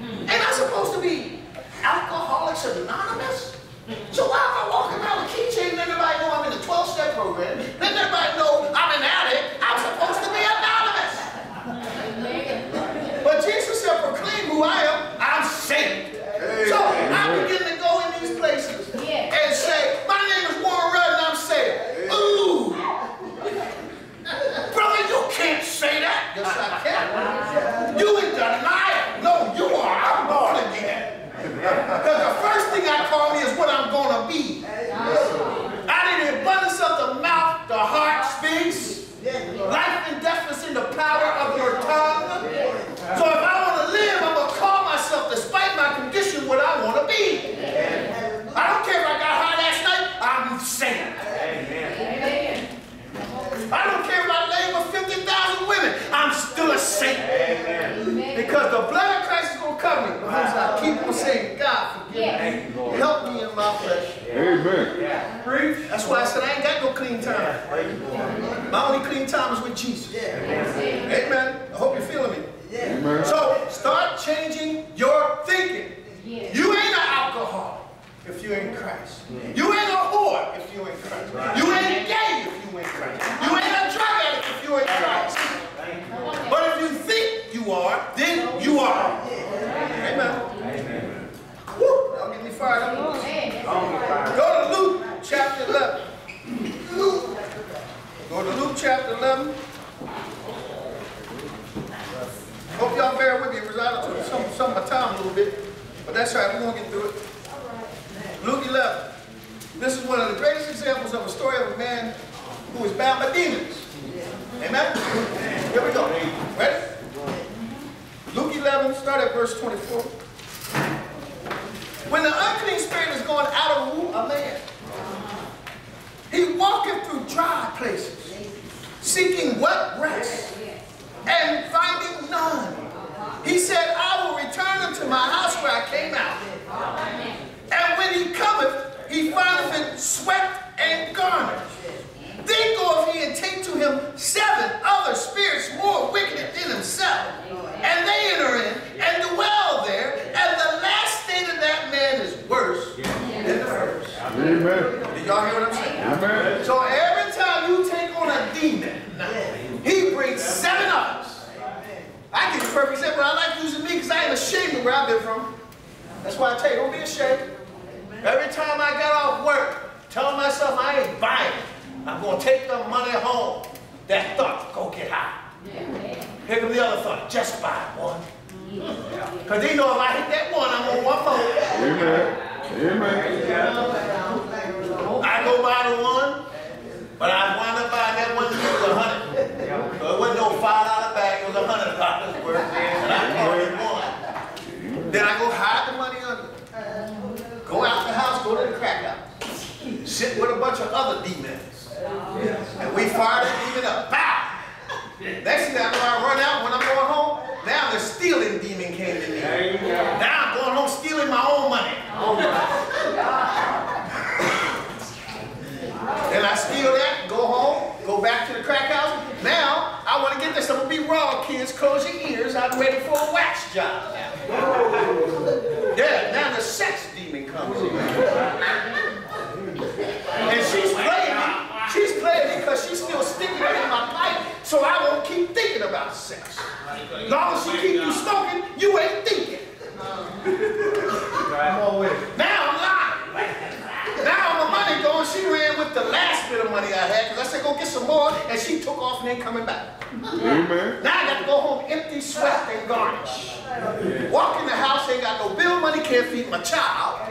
Ain't I supposed to be Alcoholics Anonymous? So why am I walking around with keychain and everybody know I'm in the 12-step program? Let everybody know I'm an addict. I'm supposed to be anonymous. But Jesus said, proclaim who I am. I'm saved. So I begin to go in these places and say, my name is Warren Rudd and I'm saved. Ooh. Brother, you can't say that. Yes, I can. You in denial. No, you are. I'm born again. Because the first thing I call me is what I'm going to be. Out of the abundance of the mouth, the heart speaks. Life and death is in the power of your tongue. So if I want to live, I'm going to call myself, despite my condition, what I want to be. I don't care if I got high last night, I'm saved. I don't care if I lay with 50,000 women, I'm still a saint. Because the blood of Christ is going to cover me. Because I keep on saying, God, forgive me. Help me in my flesh. Amen. Preach. That's why I said I ain't got no clean time. My only clean time is with Jesus. Amen. I hope you're feeling me. Amen. So start changing your thinking. You ain't an alcoholic if you ain't Christ. You ain't a whore if you ain't Christ. You ain't gay if you ain't Christ. You ain't a drug addict if you ain't Christ. But if you are, then you are. Amen. Woo, y'all get me fired up. Go to Luke chapter 11. Luke. Go to Luke chapter 11. Hope y'all bear with me. Was out some, some of my time a little bit. But that's right. We're going to get through it. Luke 11. This is one of the greatest examples of a story of a man who is bound by demons. Amen? Here we go. Ready? Luke 11, start at verse 24. When the unclean spirit is going out of who? A man. He walketh through dry places, seeking what? Rest. And finding none. He said, I will return unto my house where I came out. And when he cometh, he findeth it swept and garnished. Then goeth he and take to him seven other spirits more wicked than himself. And they enter in and dwell there. And the last state of that man is worse than the first. Amen. Did y'all hear what I'm saying? Amen. So every time you take on a demon, he brings seven others. I give you a perfect example. I like using me because I ain't ashamed of where I've been from. That's why I tell you, don't be ashamed. Every time I got off work, telling myself I ain't buying. I'm going to take the money home. That thought, go get high. Here comes the other thought, just buy one. Because they know if I hit that one, I'm on one more. Amen. Amen. I go buy the one, but I wound up buying that one that was a hundred. So it wasn't no five dollar bag, it was a hundred dollars worth. And I called it one. Then I go hide the money under. Go out the house, go to the crack house. A other demons. And we fire that demon up. Bow! Next thing I know, I run out when I'm going home. Now the stealing demon came in me. Now I'm going home stealing my own money. Then I steal that, go home, go back to the crack house. Now, I want to get this. I'm going to be raw, kids. Close your ears. I'm ready for a wax job now. Yeah, now the sex demon comes in. And she's playing me. She's playing me because she's still sticking it in my pipe, so I won't keep thinking about sex. As long as she keep you smoking, you ain't thinking. Now I'm lying. Now my money going, she ran with the last bit of money I had because I said go get some more and she took off and ain't coming back. Amen. Now I got to go home empty, swept, and garnished. Walk in the house, ain't got no bill money, can't feed my child.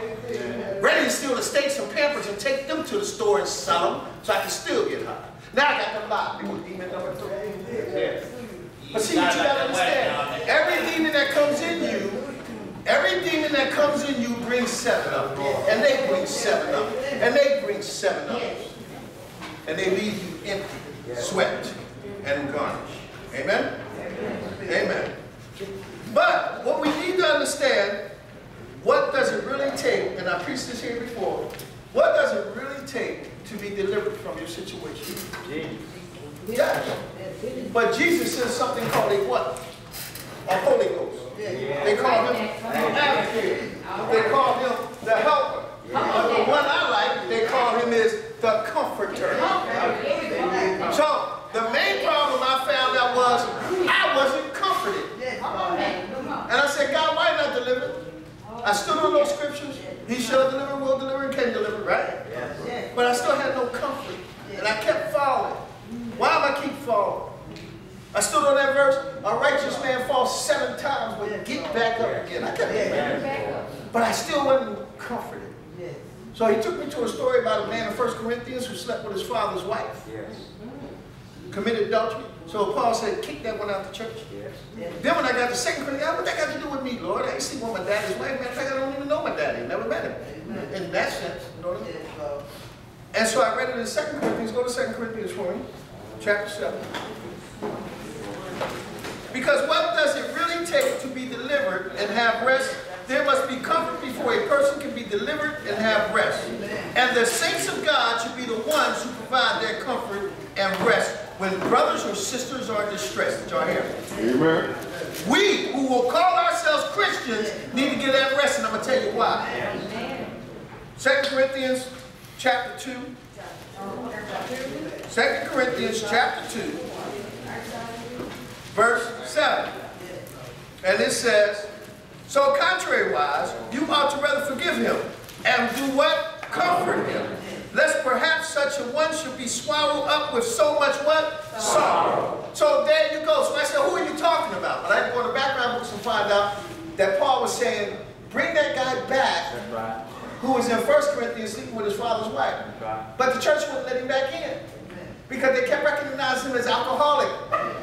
Ready to steal the steaks and pampers and take them to the store and sell them so I can still get high. Now I got to lie. You demon number three. But see what you got to understand. Every demon that comes in you Every demon that comes in you brings seven up. And they bring seven up. And they bring seven up. And they leave you empty, swept, and garnished. Amen? Amen. But what we need to understand, what does it really take, and I preached this here before, what does it really take to be delivered from your situation? Yeah. But Jesus says something called a what? A Holy Ghost. They call him advocate. They call him the helper. But the one I like, they call him is the comforter. So the main problem I found out was I wasn't comforted. And I said, God, why not deliver? I stood on those scriptures. He shall deliver, will deliver, and can deliver, right? But I still had no comfort. And I kept falling. Why am I keep falling? I stood on that verse, a righteous man falls seven times, but get back up again. I kept getting back up. But I still wasn't comforted. So he took me to a story about a man in 1 Corinthians who slept with his father's wife, committed adultery. So Paul said, kick that one out the church. Then when I got to 2 Corinthians, what that got to do with me, Lord? I ain't see one of my daddy's wife. Matter of fact, I don't even know my daddy. Never met him. In that sense, you know what I mean? And so I read it in 2 Corinthians. Go to 2 Corinthians for me, chapter 7. Because what does it really take to be delivered and have rest? There must be comfort before a person can be delivered and have rest. And the saints of God should be the ones who provide their comfort and rest when brothers or sisters are distressed. Did y'all hear me? Amen. We who will call ourselves Christians need to get that rest, and I'm going to tell you why. 2 Corinthians chapter 2. 2 Corinthians chapter 2, verse 7. And it says, So contrariwise, you ought to rather forgive him and do what? Comfort him. Lest perhaps such a one should be swallowed up with so much what? Sorrow. So there you go. So I said, who are you talking about? But I had to go to the background books and find out that Paul was saying, bring that guy back who was in 1 Corinthians sleeping with his father's wife. But the church wouldn't let him back in. Because they kept recognizing him as alcoholic.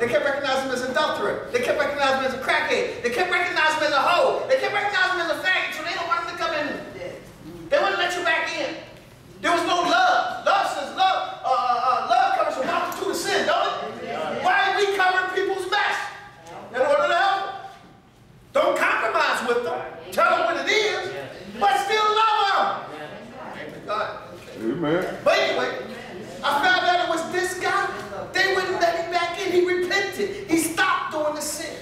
They kept recognizing him as adulterer. They kept recognizing him as a crackhead. They kept recognizing him as a hoe. They kept recognizing him as a faggot, so they don't want him to come in. They wouldn't let you back in. There was no love. Love says love. Uh, uh, love covers a multitude of sin, don't it? Why are we covering people's mess? In order to help them. Don't compromise with them. Tell them what it is, but still love them. Amen. God. Amen. But anyway, I found out it was this guy. They wouldn't let him back in. He repented. He stopped doing the sin.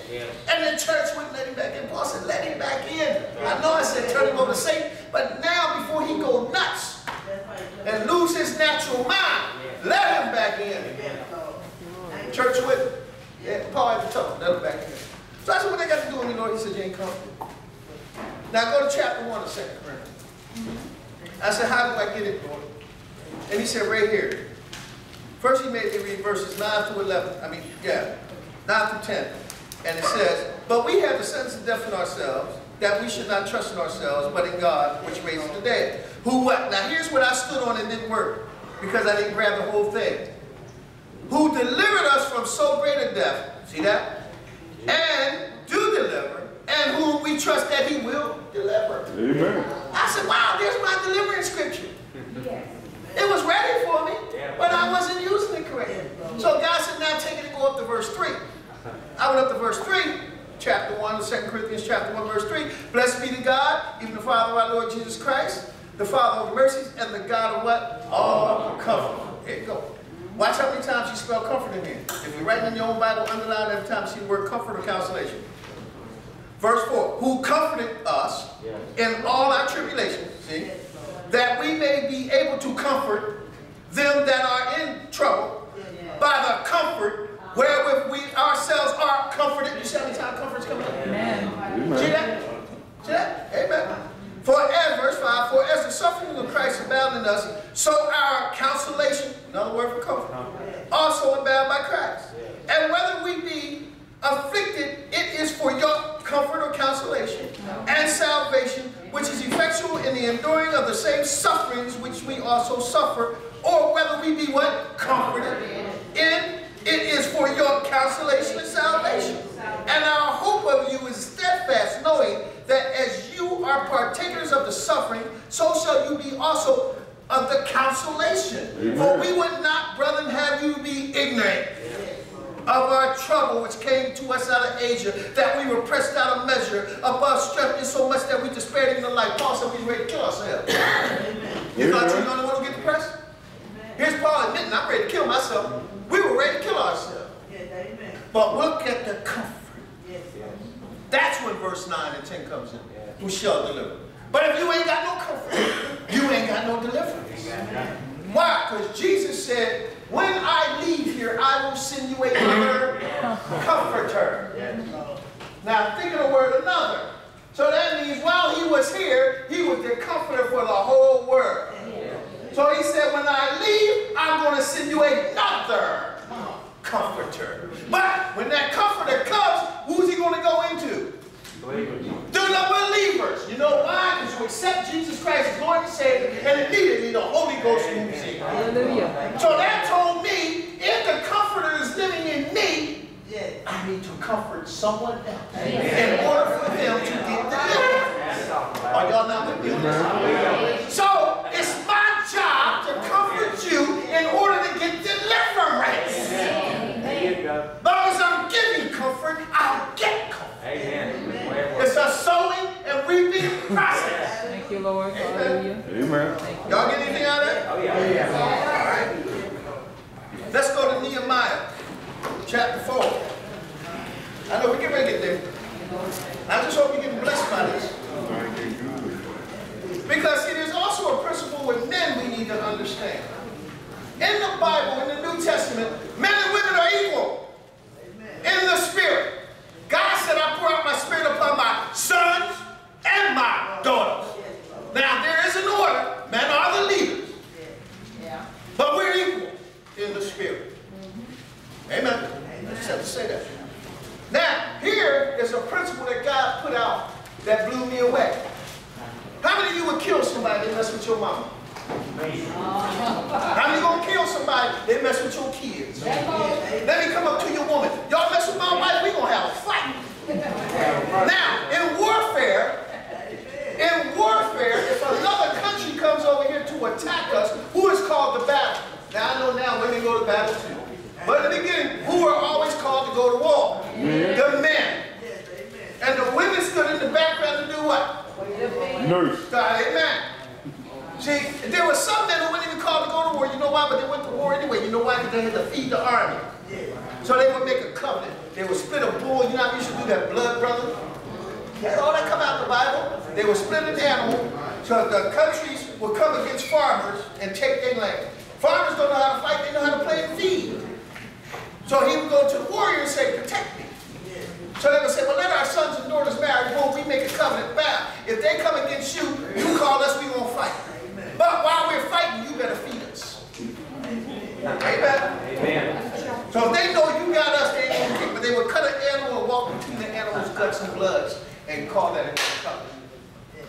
And the church wouldn't let him back in. Paul said, let him back in. I know I said turn him over to Satan, but now before he go nuts and lose his natural mind, let him back in. Church with him. Yeah, Paul had to tell him, let him back in. So that's what they got to do with me, Lord. He said, you ain't comfortable. Now go to chapter 1 of 2 Corinthians. I said, how do I get it, Lord? And he said, right here. First he made me read verses 9 through 11. I mean, yeah, 9 through 10. And it says, But we have the sentence of death in ourselves, that we should not trust in ourselves, but in God, which raises the dead. Who what? Now here's what I stood on and didn't work, because I didn't grab the whole thing. Who delivered us from so great a death. See that? And do deliver, and whom we trust that he will deliver. Amen. I said, wow, there's my deliverance scripture. Yes. It was ready for me, but I wasn't using it correctly. So God said, now take it and go up to verse 3. I went up to verse 3, chapter 1 of 2 Corinthians chapter 1, verse 3. Blessed be to God, even the Father of our Lord Jesus Christ, the Father of mercies, and the God of what? All comfort. Here you go. Watch how many times you spell comfort in here. If you're writing in your own Bible, underline every time you see the word comfort or consolation. Verse 4, who comforted us in all our tribulations, see, that we may be able to comfort them that are in trouble by the comfort wherewith we ourselves are comforted. You see how many times comfort's coming up? Amen. See that? See that? Amen. For as, verse 5, for as the suffering of Christ abound in us, so our consolation, another word for comfort, also abound by Christ. And whether we be afflicted, it is for your comfort or consolation and salvation, which is effectual in the enduring of the same sufferings which we also suffer, or whether we be what? Comforted in, it is for your consolation and salvation. And our hope of you is steadfast, knowing that as you are partakers of the suffering, so shall you be also of the consolation. Amen. For we would not, brethren, have you be ignorant of our trouble which came to us out of Asia, that we were pressed out of measure, above strength, in so much that we despaired in the life. Paul said we were ready to kill ourselves. You thought you were the only one who get depressed? Here's Paul admitting, I'm ready to kill myself. We were ready to kill ourselves. But look at the comfort. That's when verse 9 and 10 comes in. Who shall deliver? But if you ain't got no comfort, you ain't got no deliverance. Why? Because Jesus said, when I leave here, I will send you another comforter. Now think of the word another. So that means while he was here, he was the comforter for the whole world. So he said, when I leave, I'm going to send you another comforter. But when that comforter comes, who's he going to go into? Believers. To the believers. You know why? Because you accept Jesus Christ as Lord and Savior, and immediately the Holy Ghost moves in. Hallelujah. So that told me, if the comforter is living in me, I need to comfort someone else in order for them to get delivered. Are y'all not with me? So it's my job to comfort you in order to get deliverance. Long as I'm giving comfort, I'll get comfort. Amen. It's a sowing and reaping process. Thank you, Lord. Hallelujah. Y'all get anything out of that? Oh, yeah. Oh, All right. Let's go to Nehemiah chapter 4. I know we can make it there. I just hope you get blessed by this. Because see, there's also a principle with men we need to understand. In the Bible, in the New Testament, men and women are equal in the spirit. God said, I pour out my spirit upon my sons and my daughters. Now, there is an order. Men are the leaders. But we're equal in the spirit. Amen. I just have to say that. Now, here is a principle that God put out that blew me away. How many of you would kill somebody that mess with your mama? How many gonna kill somebody that mess with your kids? Let me come up to your woman. Y'all mess with my wife, we gonna have a fight. Now, in warfare, in warfare, if another country comes over here to attack us, who is called the battle? Now I know now women go to battle too. But in the beginning, who are always called to go to war? The men. And the women stood in the background to do what? Nurse. Amen. See, there were some men who weren't even called to go to war. You know why? But they went to war anyway. You know why? Because they had to feed the army. So they would make a covenant. They would split a bull. You know how used to do that, blood brother? That's all that come out of the Bible. They would split an animal so the countries would come against farmers and take their land. Farmers don't know how to fight. They know how to play and feed. So he would go to the warrior and say, protect me. So they would say, well, let our sons and daughters marry. Boom, we make a covenant vow. If they come against you, you call us, we won't fight. But while we're fighting, you better feed us. Amen. Amen. So if they know you got us, they ain't gonna. But they would cut an animal and walk between the animal's guts and bloods and call that a covenant.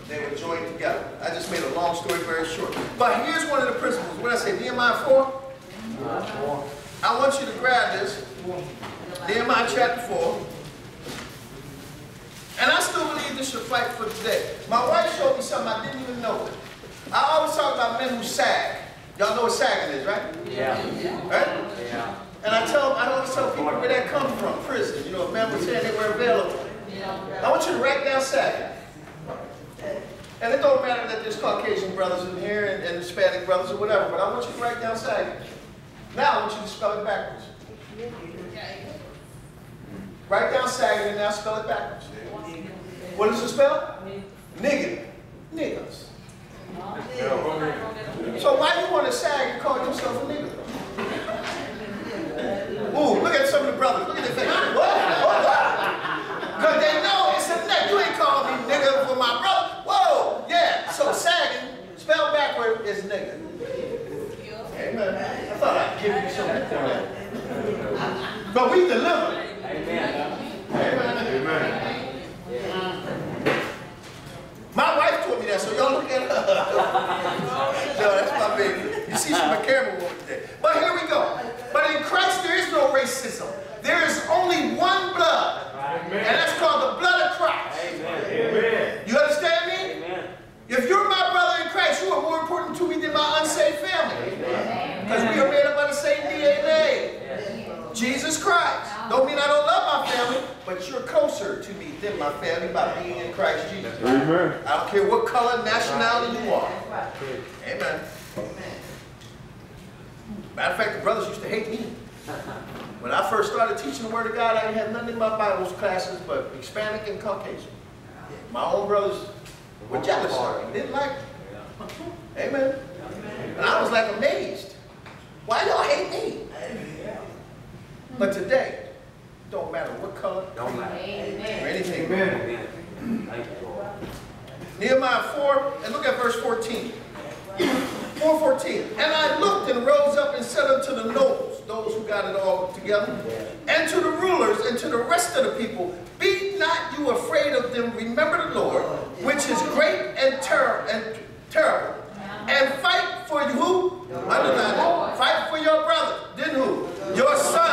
They would join together. I just made a long story very short. But here's one of the principles. What I say, Nehemiah 4? I want you to grab this. Nehemiah chapter 4. And I still believe this should fight for today. My wife showed me something I didn't even know. I always talk about men who sag. Y'all know what sagging is, right? Yeah. Right? Yeah. And I tell I always tell people where that comes from, prison. You know, if men were saying they were available. I want you to write down sagging. And it don't matter that there's Caucasian brothers in here and, and Hispanic brothers or whatever, but I want you to write down sagging. Now I want you to spell it backwards. Write down sagging and now spell it backwards. What does it spell? Nigga. Niggas. So why you want to sag and call yourself a nigga? Ooh, look at some of the brothers. Look at their face. What? What? Because they know it's a nigga. You ain't calling me nigga for my brother. Whoa, yeah. So sagging, spelled backward, is nigga. Amen. I thought I'd give you something. But we deliver. Amen. Amen. My wife told me that, so y'all look at her. no, that's my baby. You see, she's my camera woman today. But here we go. But in Christ, there is no racism. There is only one blood. And that's called the blood of Christ. Amen. You understand me? Amen. If you're my brother in Christ, you are more important to me than my unsaved family. Because we are made up of the same DNA. Jesus Christ. Don't mean I don't love my family, but you're closer to me than my family by being in Christ Jesus. Amen. I don't care what color, nationality you are. Amen. Matter of fact, the brothers used to hate me. When I first started teaching the Word of God, I didn't have nothing in my Bible classes but Hispanic and Caucasian. My own brothers were jealous of me, didn't like me. Amen. And I was like amazed. Why y'all hate me? But today, don't matter what color Don't matter. or Amen. anything. Amen. Thank you, Lord. Nehemiah 4, and look at verse 14. 414. And I looked and rose up and said unto the nobles, those who got it all together, and to the rulers and to the rest of the people, Be not you afraid of them, remember the Lord, which is great and, ter- and terrible. And fight for you who? Underline that. Fight for your brother. Then who? Your son.